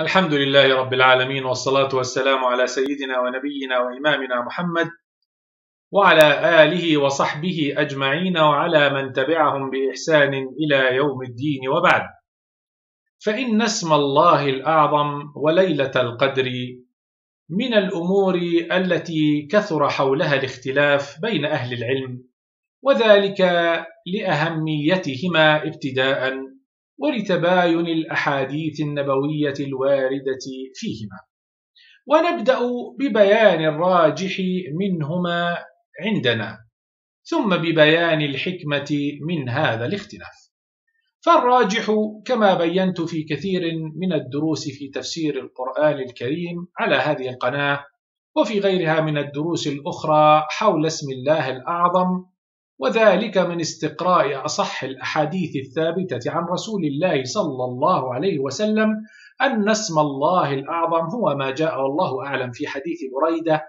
الحمد لله رب العالمين والصلاة والسلام على سيدنا ونبينا وإمامنا محمد وعلى آله وصحبه أجمعين وعلى من تبعهم بإحسان إلى يوم الدين وبعد. فإن اسم الله الأعظم وليلة القدر من الأمور التي كثر حولها الاختلاف بين أهل العلم وذلك لأهميتهما ابتداء ولتباين الأحاديث النبوية الواردة فيهما. ونبدأ ببيان الراجح منهما عندنا ثم ببيان الحكمة من هذا الاختلاف. فالراجح كما بينت في كثير من الدروس في تفسير القرآن الكريم على هذه القناة وفي غيرها من الدروس الأخرى حول اسم الله الأعظم وذلك من استقراء أصح الأحاديث الثابتة عن رسول الله صلى الله عليه وسلم أن اسم الله الأعظم هو ما جاء والله أعلم في حديث بريدة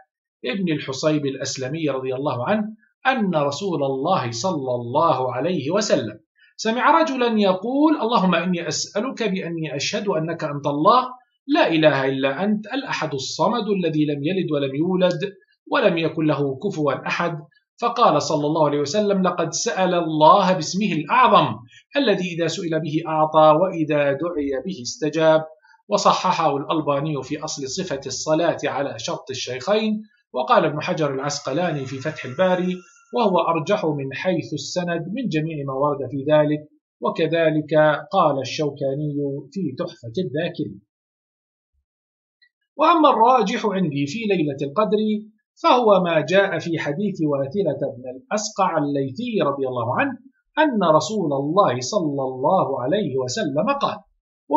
ابن الحصيب الأسلمي رضي الله عنه أن رسول الله صلى الله عليه وسلم سمع رجلا يقول اللهم إني أسألك بأني أشهد أنك أنت الله لا إله إلا أنت الأحد الصمد الذي لم يلد ولم يولد ولم يكن له كفوا أحد فقال صلى الله عليه وسلم لقد سأل الله باسمه الأعظم الذي إذا سئل به أعطى وإذا دعي به استجاب. وصححه الألباني في أصل صفة الصلاة على شرط الشيخين وقال ابن حجر العسقلاني في فتح الباري وهو أرجح من حيث السند من جميع ما ورد في ذلك وكذلك قال الشوكاني في تحفة الذاكرين وأما الراجح عندي في ليلة القدر فهو ما جاء في حديث واثلة بن الأسقع الليثي رضي الله عنه أن رسول الله صلى الله عليه وسلم قال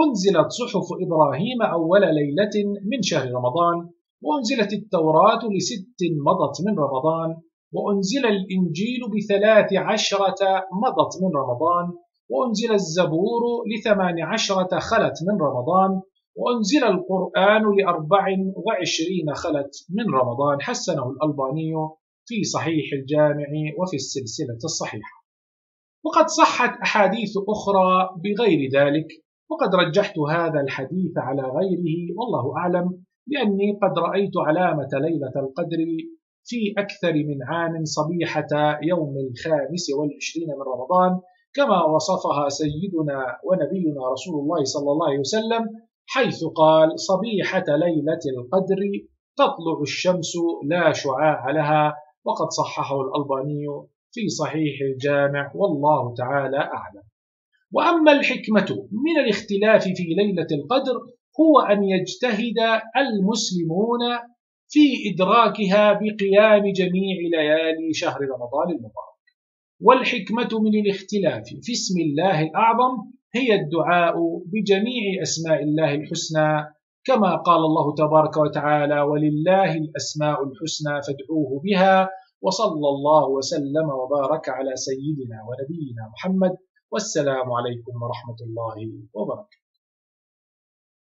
أنزلت صحف إبراهيم أول ليلة من شهر رمضان وأنزلت التوراة لست مضت من رمضان وأنزل الإنجيل بثلاث عشرة مضت من رمضان وأنزل الزبور لثمان عشرة خلت من رمضان وأنزل القرآن لأربع وعشرين خلت من رمضان حسنه الألباني في صحيح الجامع وفي السلسلة الصحيحة. وقد صحت أحاديث أخرى بغير ذلك وقد رجحت هذا الحديث على غيره والله أعلم لأني قد رأيت علامة ليلة القدر في أكثر من عام صبيحة يوم الخامس والعشرين من رمضان كما وصفها سيدنا ونبينا رسول الله صلى الله عليه وسلم حيث قال صبيحة ليلة القدر تطلع الشمس لا شعاع لها وقد صححه الألباني في صحيح الجامع والله تعالى أعلم. وأما الحكمة من الاختلاف في ليلة القدر هو أن يجتهد المسلمون في إدراكها بقيام جميع ليالي شهر رمضان المبارك. والحكمة من الاختلاف في اسم الله الأعظم هي الدعاء بجميع أسماء الله الحسنى كما قال الله تبارك وتعالى ولله الأسماء الحسنى فادعوه بها وصلى الله وسلم وبارك على سيدنا ونبينا محمد والسلام عليكم ورحمة الله وبركاته.